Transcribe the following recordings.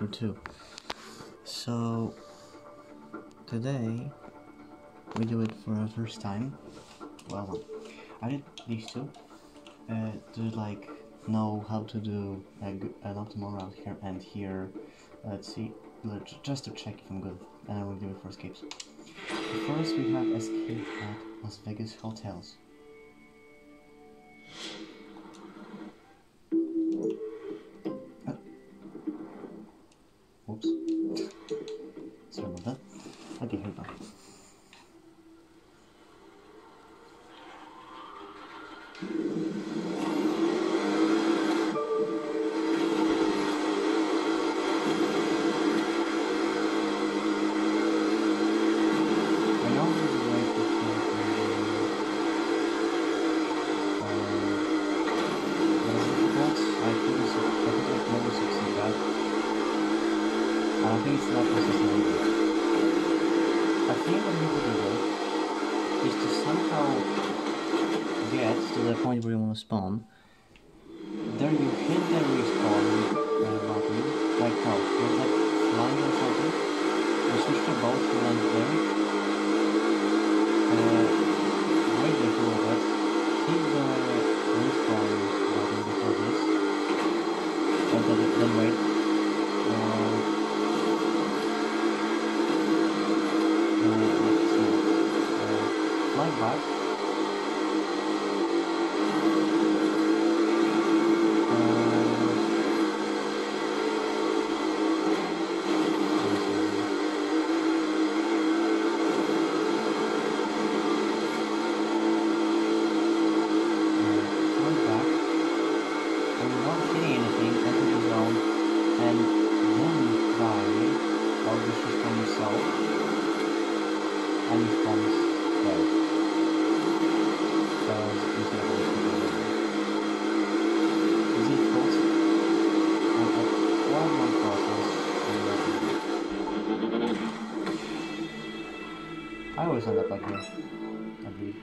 In 2. So today we do it for the first time. Well, I did these two uh, to like know how to do a, an optimal route here and here. Let's see, just to check if I'm good, and I will do it for escapes. First, we have escape at Las Vegas hotels. End up here. I believe.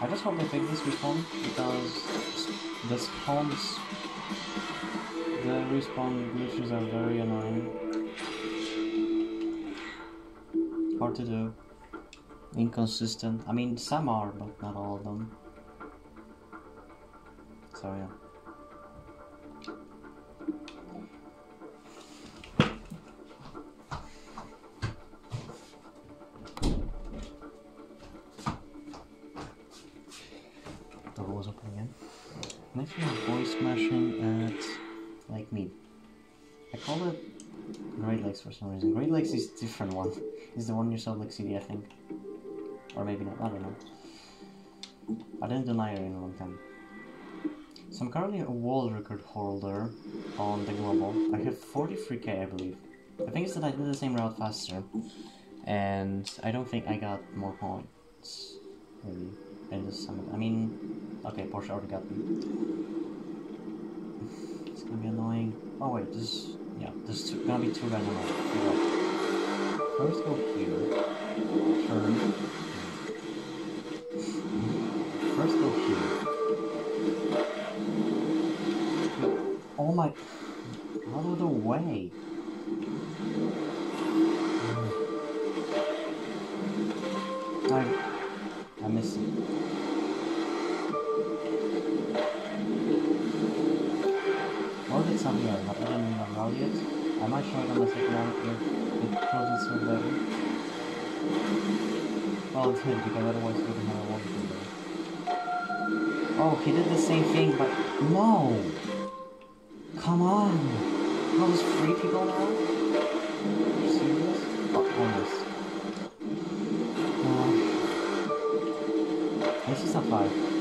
I just hope they fix this respawn because the spawns, the respawn glitches are very annoying. Hard to do. Inconsistent. I mean, some are, but not all of them. So yeah. Different one. It's the one near Salt Lake City, I think. Or maybe not, I don't know. I didn't deny it in a long time. So I'm currently a world record holder on the global. I have 43k, I believe. I think it's that I did the same route faster, and I don't think I got more points. Maybe in this summit. I mean, okay, Porsche already got me. It's gonna be annoying. Oh wait, this yeah, this is two, gonna be two random. First go here, turn. First go here. Oh my! Out of the way! I I miss it. Or did some here, I even know yet. I might show it on the second if better. Well, it's good because otherwise we wouldn't have a one do. Oh, he did the same thing, but no! Come on! All those free people now? Are you serious? Oh, almost. Uh, this is a five.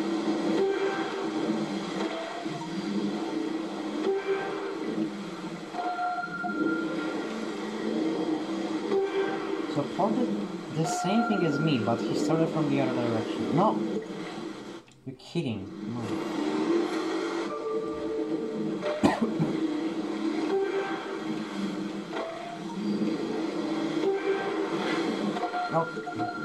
The same thing as me, but he started from the other direction. No! You're kidding. No.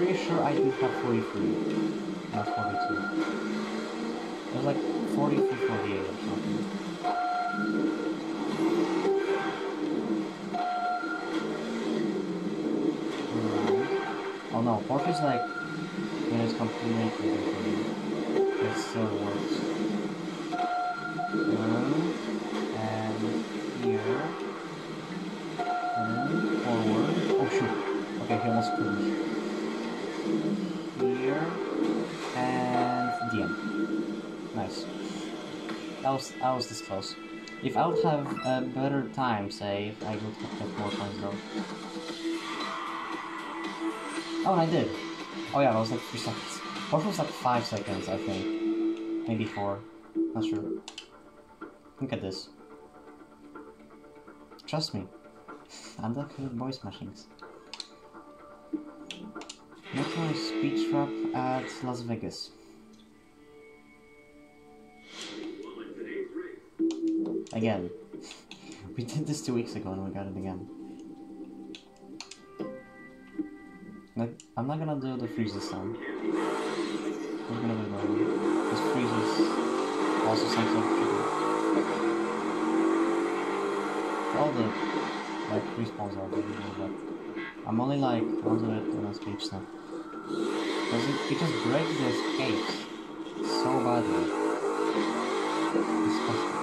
pretty sure I do have 43, not 42. It was like 43, 48 or something. Oh no, Pork is like, when it's completely different, it still works. Um, and here. And forward. Oh shoot. Okay, he almost me. Here. And the end. Nice. That was that was this close. If I would have a better time save, I would have got more points though. Oh, and I did. Oh yeah, that was like three seconds. Or it was like five seconds, I think. Maybe four. Not sure. Look at this. Trust me. I'm not good at voice machines. Is speed trap at Las Vegas. Again. We did this two weeks ago and we got it again. I'm not gonna do the freeze this time. I'm gonna do the. Because freeze is also something tricky. All the like respawns are good, but I'm only like I'll it on escapes now. Because it, it just breaks the escapes so badly. Disgusting.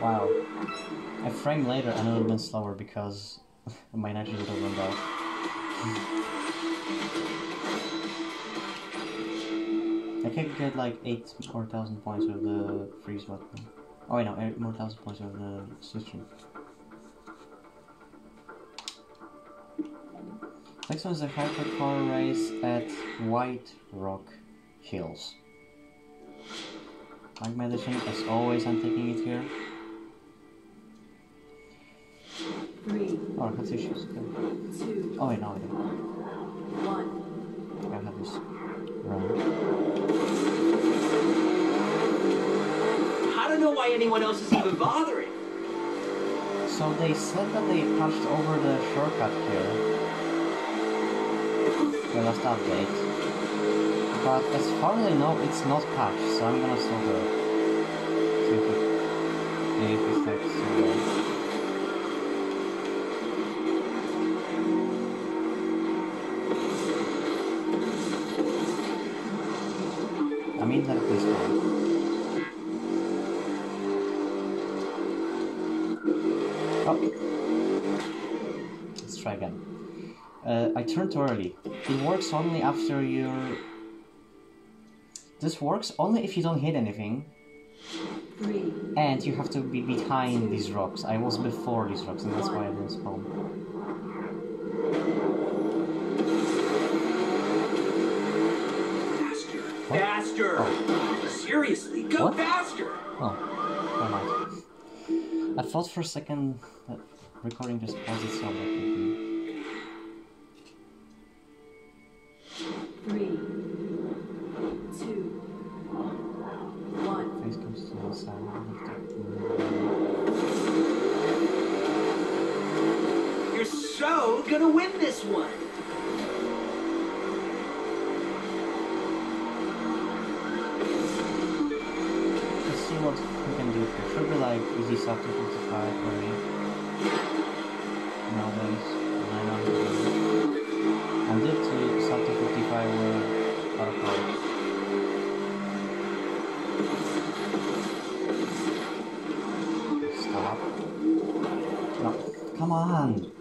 Wow. A frame later and it would have been slower because my energy would have run out. I could get like 8 or thousand points with the freeze button. Oh wait, no, 8 more thousand points with the system. Next one is a hypercar race at White Rock Hills. Like my edition, as always, I'm taking it here. Three, Oh, I shoes. Okay. two, Oh wait, no, I don't. one. I have this. Run. I don't know why anyone else is even bothering. So they said that they patched over the shortcut here. The last update. But as far as I know, it's not patched, so I'm gonna do it. Turned too early. It works only after you're... This works only if you don't hit anything, Three, and you have to be behind these rocks. I was before these rocks, and that's why I didn't spawn. Faster. Faster. Oh. Seriously, go What? faster. Oh, never mind. I thought for a second that recording just paused itself. Three, two, one. Face comes to the side. I have to- You're so gonna win this one. Let's see what we can do here. Should like easy sub to 55 maybe. Nowadays, 900. And did to sub to 55 with cards. Stop. No, come on!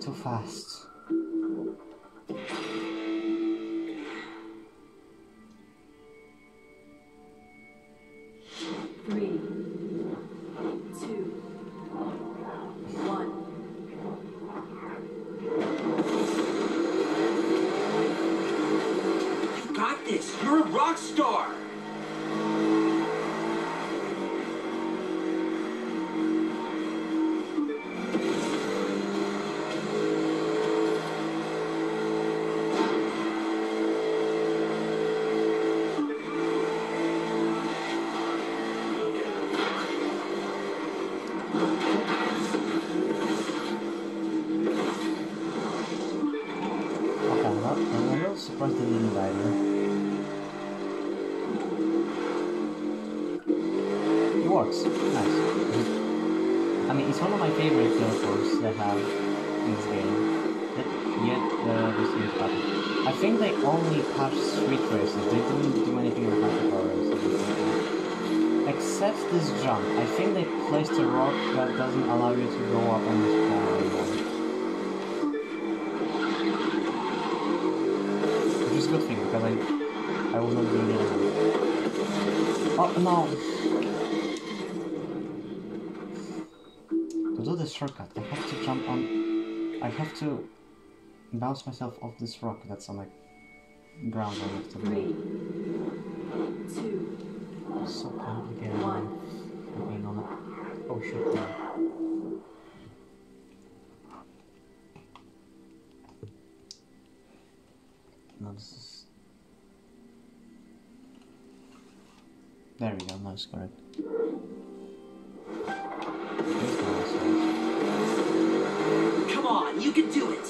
Too fast. Surprised they didn't die there. It works. Nice. I mean, it's one of my favorite teleports they have in this game. Yet, yet uh, this year's pattern. I think they only patched street races. They didn't do anything with hypercar races. Except this jump. I think they placed a rock that doesn't allow you to go up on this corner anymore. Which is a good thing because I I was not doing it anyway. Oh no! To do this shortcut, I have to jump on. I have to bounce myself off this rock that's on the ground I have to Three, two, so complicated. One. Looking on it. Oh shit! No. There we go. It's correct. Come on, you can do it.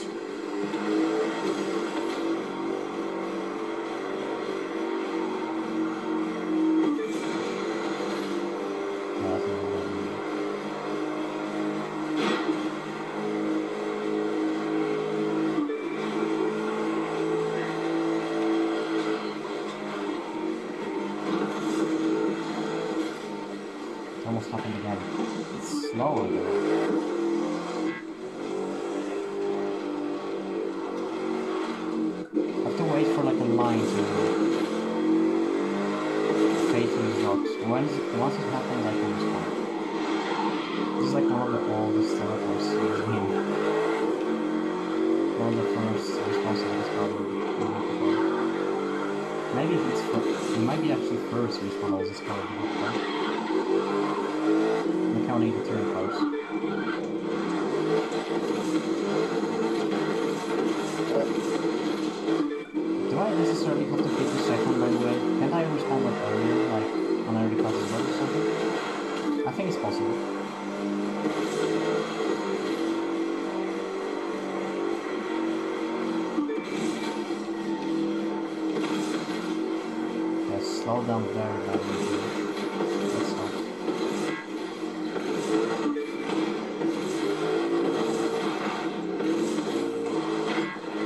Slow down very.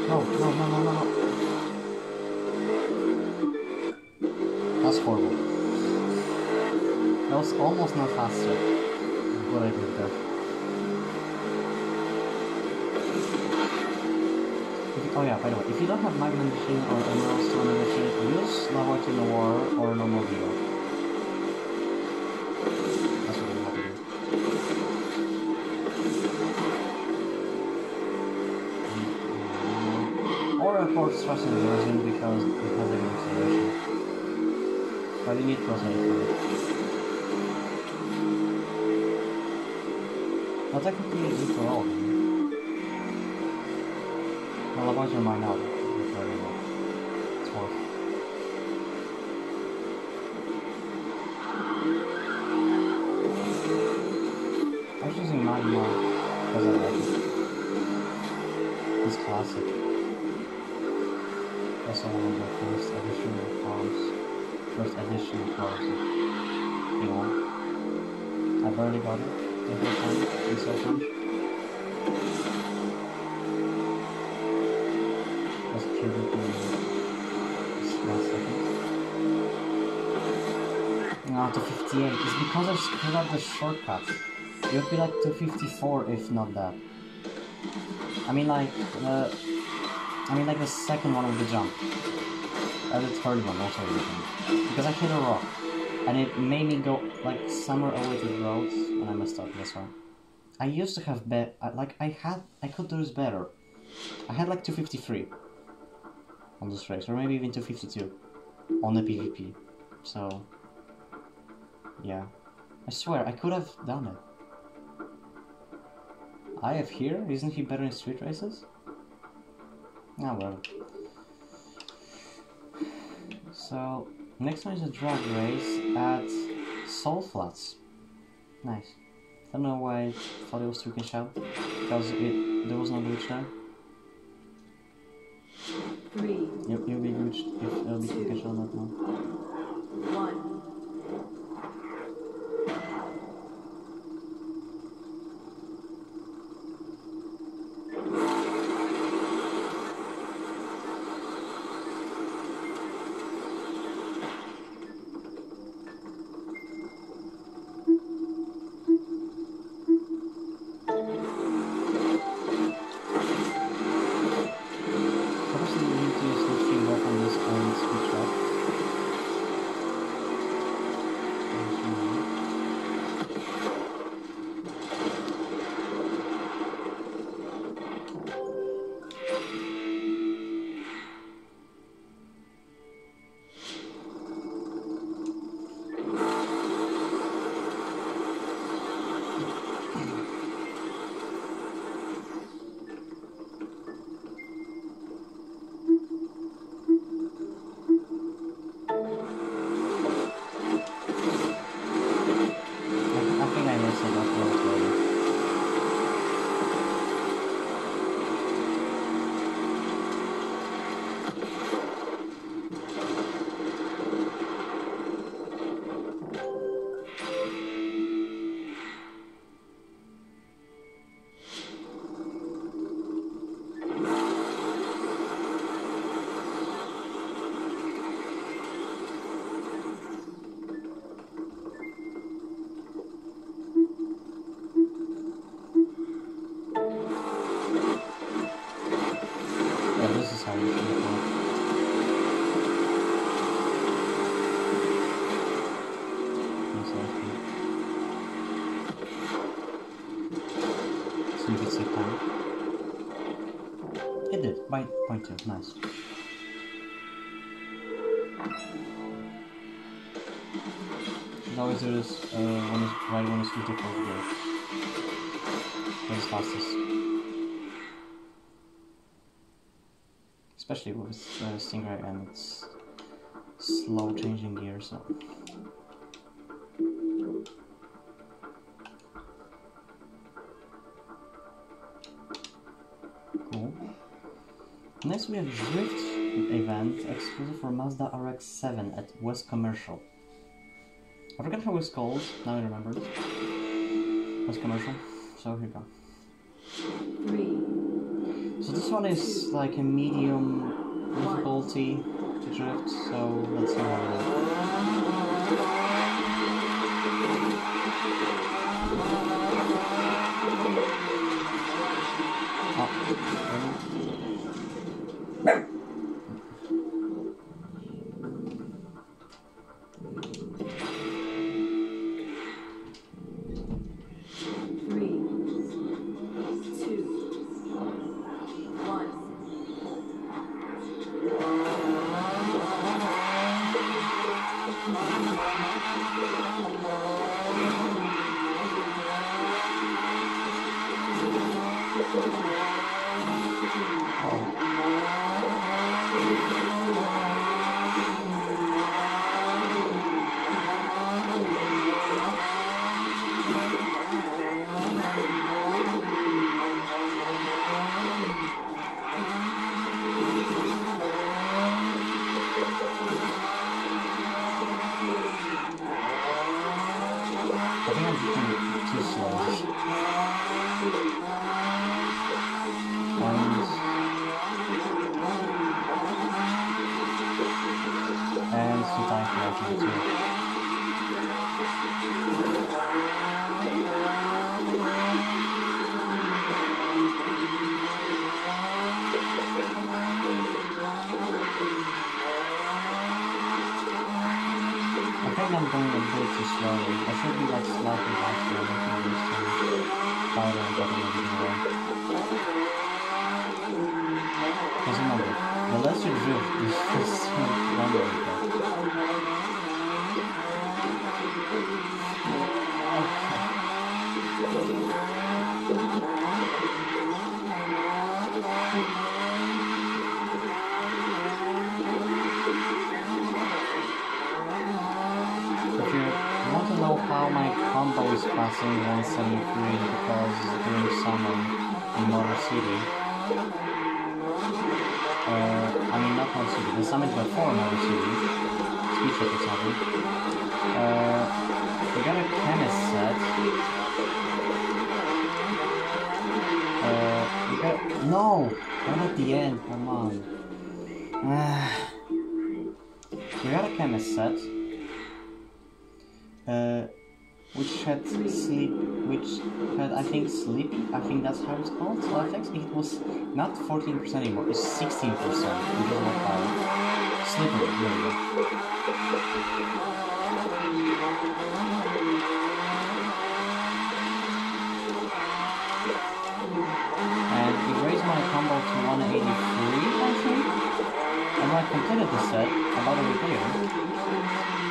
No, no, no, no, no, no. That's horrible. That was almost not faster. What I did there. Oh yeah, by the way, if you don't have Magma Machine or Emerald Stone Machine, use Lava to Noir or normal Velo. That's what you have to do. Mm-hmm. Or of course trust in version because it has a good acceleration. But you need 8 for it. Well, technically it's good for all of them. Well, otherwise you might not. It's worth. I was using Magma because I like it. It's classic. That's one of the first edition cars. First edition cars. You know. I barely got it whole time in Soul No, to 58. It's because I screwed up the shortcut. It would be like 254 if not that. I mean like, uh, I mean like the second one with the jump. And the third one also. Because I hit a rock. And it made me go like somewhere away to the roads and I messed up, this one. I used to have bet like I had I could do this better. I had like 253 on this race, or maybe even 252 on the PvP. So yeah. I swear I could have done it. I have here? Isn't he better in street races? Ah well. So next one is a drag race at Salt Flats. Nice. I Don't know why I thought it was Tweak and Shout. Because it there was no glitch there. Three. You, you'll be good if uh, can catch on that now. One. You can save time. It did. By point two. Nice. Should always do this uh, when it's right when it's difficult to. When it's fastest. Especially with uh, Stingray and its slow changing gear, so. We have Drift event exclusive for Mazda RX-7 at West Commercial. I forgot how it's called, now I remember. West Commercial. So here we go. Three. So this one is like a medium difficulty to drift, so let's see how it is. Oh, Three. 1973 because during summer in Motor City, uh, I mean not Motor City, the summon before Motor City, speech at the summit, uh, We got a chemist set. Uh, they got, no! Not at the end, come on. Uh, we got a chemist set which had sleep, which had I think sleepy. I think that's how it's called. So think it was not 14% anymore. It's 16%. Which is what I slippery. There we. And it raised my combo to 183, I think. And I completed the set, about a week later,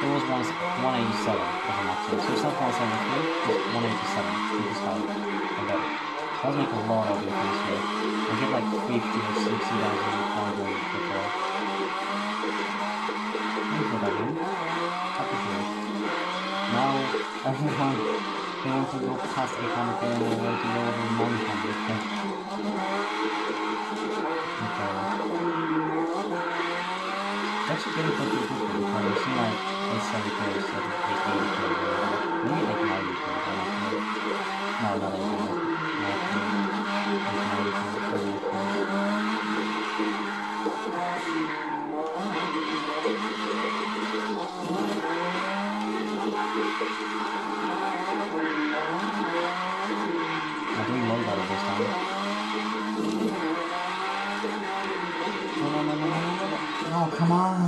it was one, 187 as a maximum. So it's not 173, it's 187, which is high. And uh, better. Does make a lot of difference here. I get like 50 or 60,000 pounds before. Thank you for that, man. Appreciate it. Now, everyone, they want to go past 800 k and they want to go over 900 k. Okay. That's a good put to put the car. You see my 870 k or 880 k or whatever. Maybe 890 k, I don't know. No, not 890 k. 890 k. I'm doing low battle this time. No, no, no, no, no, no, no. No, come on!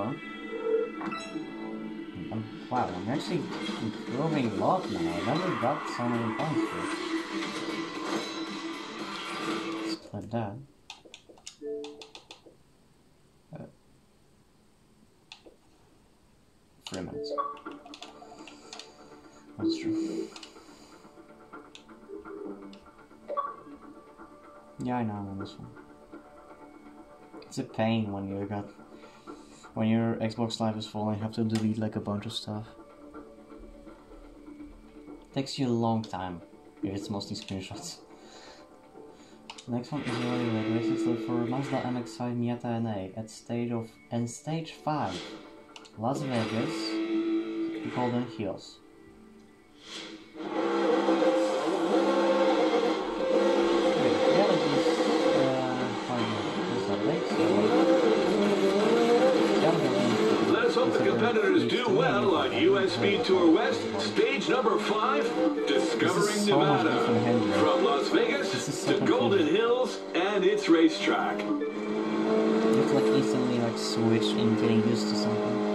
Car. Um, wow, I'm actually improving a lot now. I never got so many points for. Split that. Three minutes. That's true. Yeah, I know I'm on this one. It's a pain when you got when your Xbox Live is full and you have to delete like a bunch of stuff. takes you a long time if it's mostly screenshots. Next one is racing stuff for Mazda MX-5 Miata NA at stage of and stage five, Las Vegas, Golden Hills. Well on US Speed Tour West, stage number five, Discovering so Nevada. From Las Vegas so to Golden. Hills and its racetrack. To like instantly like switch and getting used to something.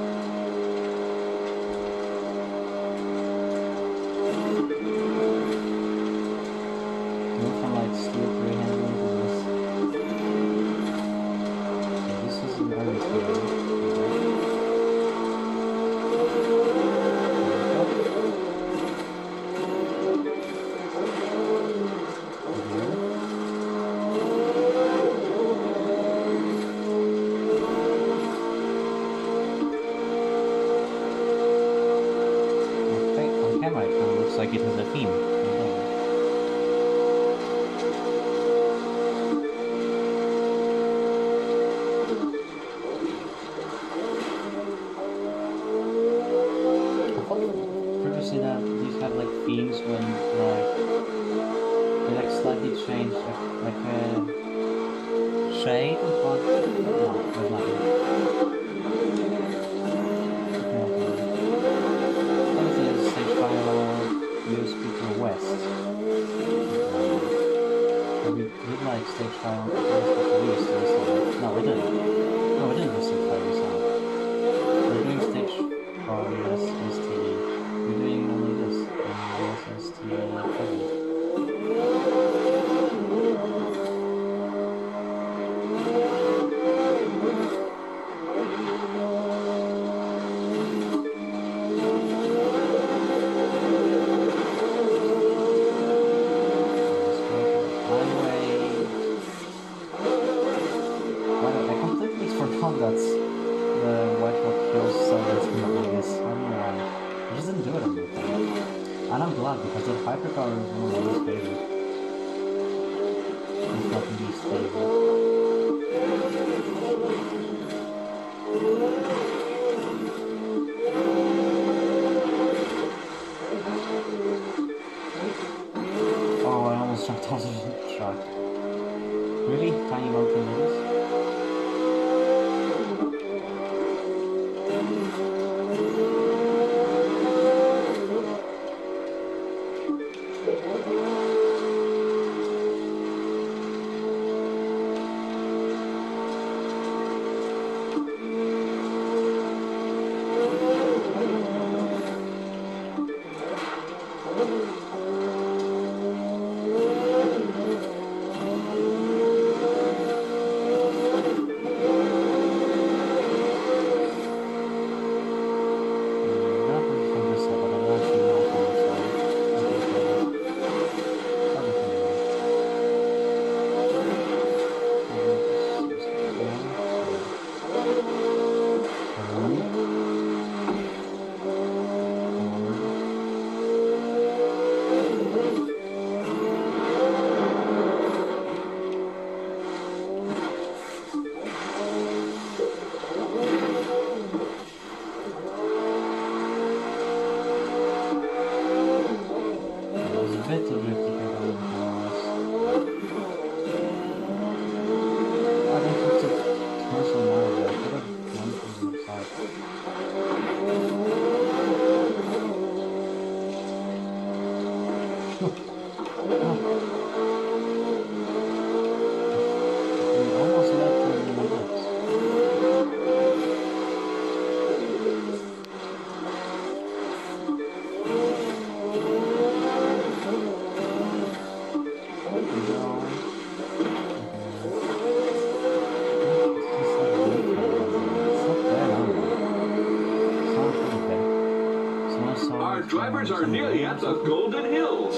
The Golden Hills.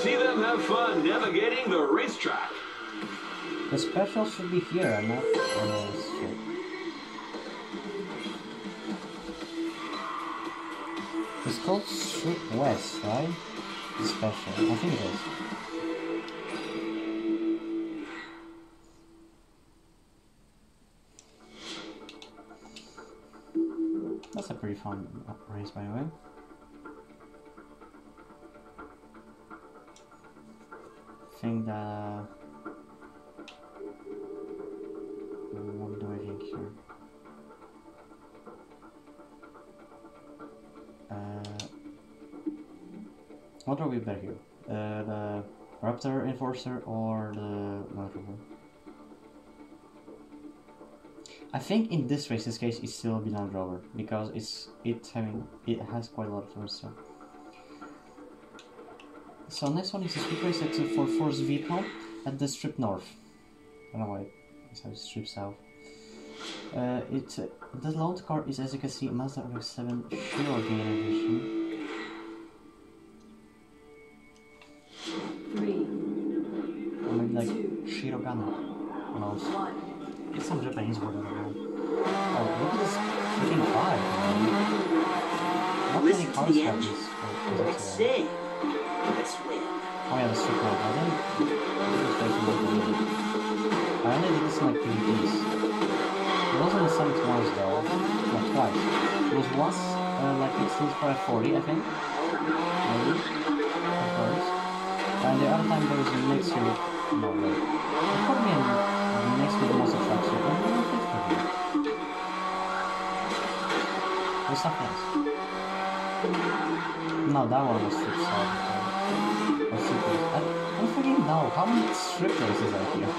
See them have fun navigating the racetrack. The special should be here and not on strip. It's called Strip West, right? The special. I think it is. That's a pretty fun race, by the way. We better here? Uh, the Raptor Enforcer or the Rover? I think in this race, this case, it's still Land Rover because it's it's having it has quite a lot of force. So. So next one is a street race at, for Force Vehicle at the Strip North. I don't know why it's how Strip South. Uh, it, uh, the load car is, as you can see, Mazda RX-7 Shiro Gain Edition. Oh yeah, the strip mode. I actually I only did this like PvPs. It wasn't in Summit once though. Not twice. It was once uh, like exclusive for F40, I think. Maybe. At first. And the other time there was a mix with no wait. It could have been mixed with most attraction. I don't know if it's for here. There's something else. No, that one was strip side. I don't freaking know. How many strip races are here?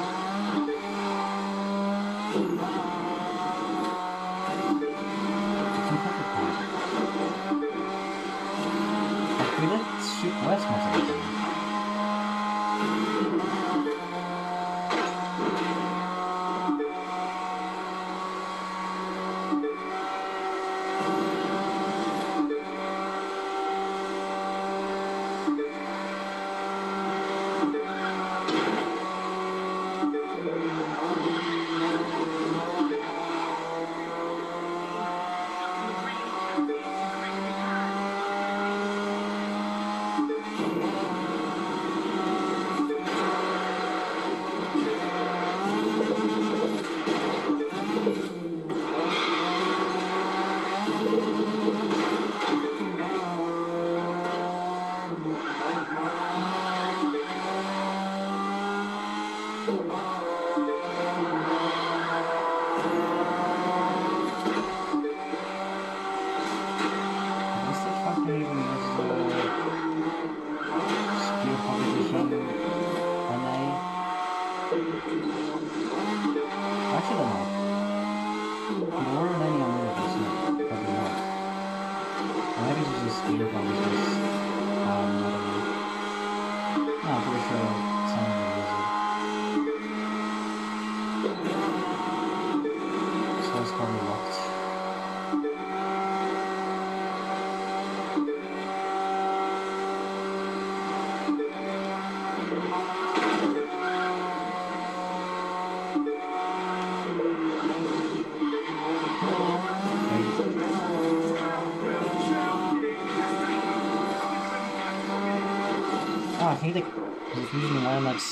We did strip west most of the time.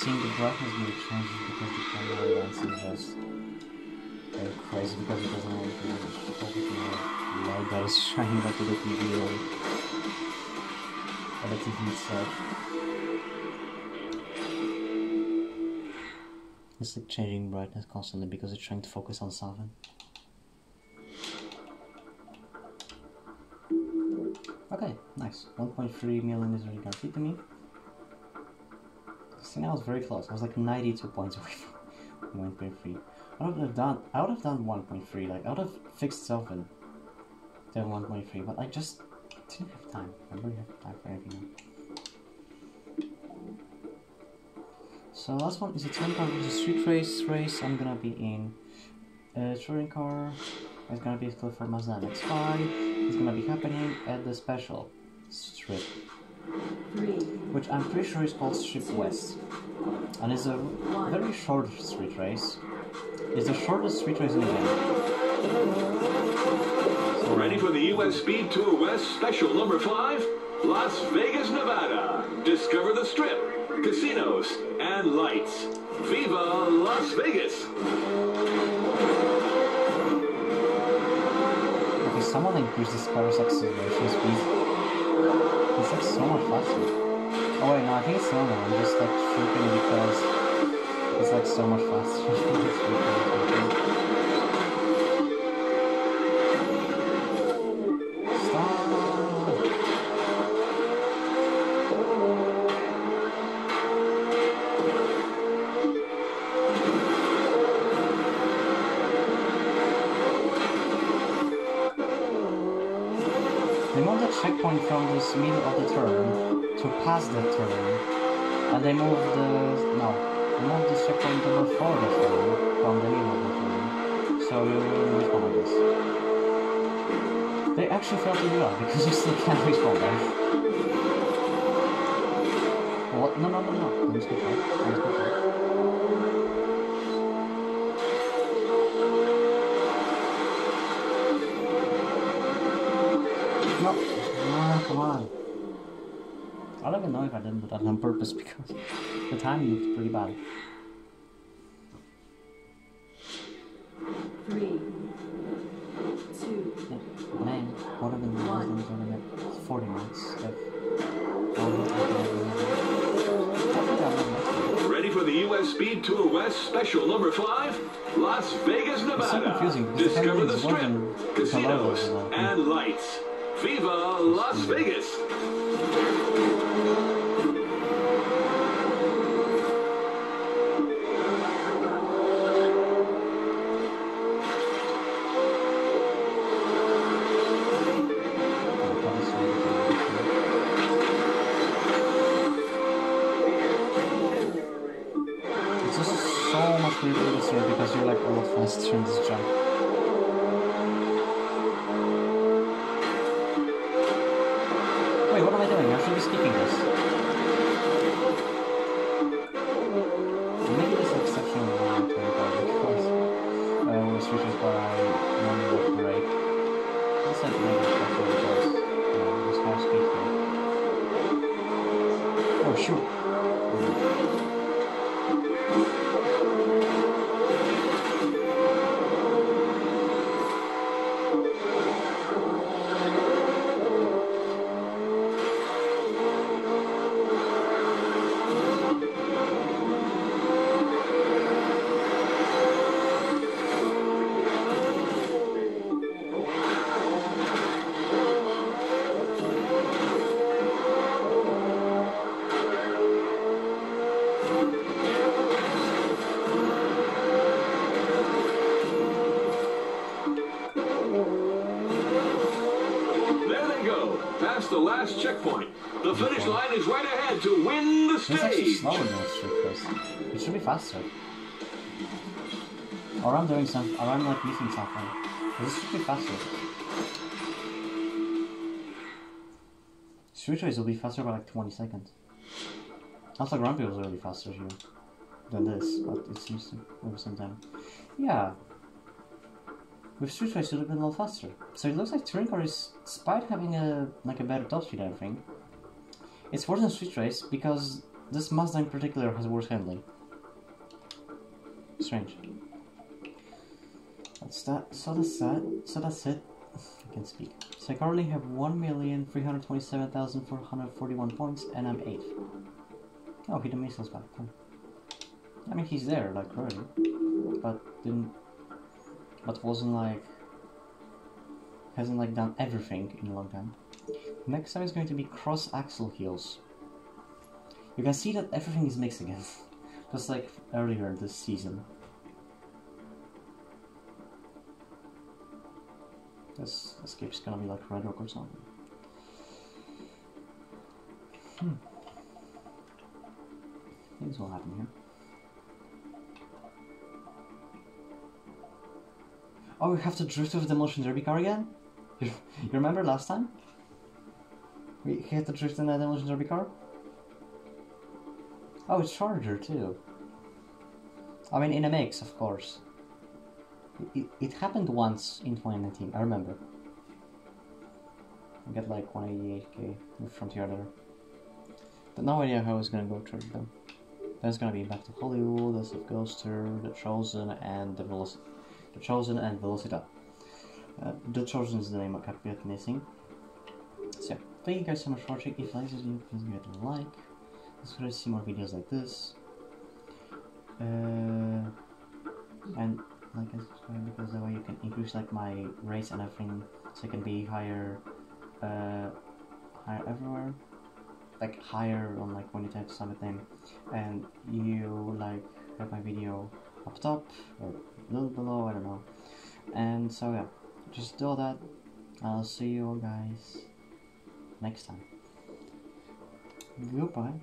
The brightness really changes because the camera lens is just crazy because it doesn't have the focusing on light that is shining back to the TV or, or the TV itself. It's like changing brightness constantly because it's trying to focus on something. Okay, nice. 1.3 millimeters guaranteed to me. I was very close. I was like 92 points away from 1.3. I would have done. I would have done 1.3. Like I would have fixed Sylvan. to 1.3, but I just didn't have time. I really have time for anything. So last one is a touring car versus street race race. I'm gonna be in a touring car. It's gonna be a Clifford Mazda MX-5. It's gonna be happening at the special strip. Which I'm pretty sure is called Strip West, and it's a very short street race. It's the shortest street race in the game. So, Ready for the U.S. Speed Tour West Special Number 5? Las Vegas, Nevada. Discover the Strip, casinos, and lights. Viva Las Vegas! Okay, someone increased this car's acceleration speed. It's like so much faster. Oh wait, no, I think it's normal. I'm just like tripping because it's like so much faster. from this middle of the turn to past the turn, and they move the no, moved the checkpoint to before the turn from the middle of the turn. So you will like this. They actually to do that because you still can't respond there. What? No, no, no, no. Don't skip that. Don't skip that. No. Ah, come on. I don't even know if I didn't do that on purpose because the timing looked pretty bad. Three. Two. Yeah. Man, what have been the last ones over there? 40 minutes. If... I think I'll have next one. Ready for the U.S. Speed Tour West Special Number 5? Las Vegas, Nevada. confusing because the Discover the Philippines Strip, casinos, and lights. Viva Las Vegas! Past the last checkpoint. The finish line is right ahead to win the stage. slower than the. It should be faster. Or I'm doing some, or I'm like missing something. This should be faster. Race will be faster by like 20 seconds. Also, Grumpy was really faster here than this, but it seems to over some time. Yeah. With Street Race, would have been a lot faster. So it looks like Touring Car is, despite having a like a better top speed and everything, it's worse than Street Race because this Mazda in particular has worse handling. Strange. That's that. So that's that. So that's it. I can speak. So I currently have 1,327,441 points and I'm 8th. Oh, he didn't miss us back. Hmm. I mean, he's there, like, already. But didn't. But wasn't like. Hasn't, like, done everything in a long time. Next time is going to be cross axle heels. You can see that everything is mixed again, just like earlier this season. This escape's gonna be like Red Rock or something. Hmm. Things will happen here. Oh, we have to drift with the motion derby car again? You, remember last time? We had to drift in a motion derby car? Oh, it's Charger too. I mean, in a mix, of course. It, it happened once in 2019, I remember. I got like 188k from the other. But no idea how it's gonna go through them. There's gonna be Back to Hollywood, there's of Ghoster, The Chosen, and The Veloc- The Chosen and Velocita. Uh, the Chosen is the name I kept get missing. So, thank you guys so much for watching. If you like this video, please give it a like. Let's see more videos like this. Uh, and like and subscribe because that way you can increase like my rates and everything so it can be higher uh higher everywhere like higher on like when you type name and you like have my video up top or little below I don't know. And so yeah. Just do all that. I'll see you all guys next time. Goodbye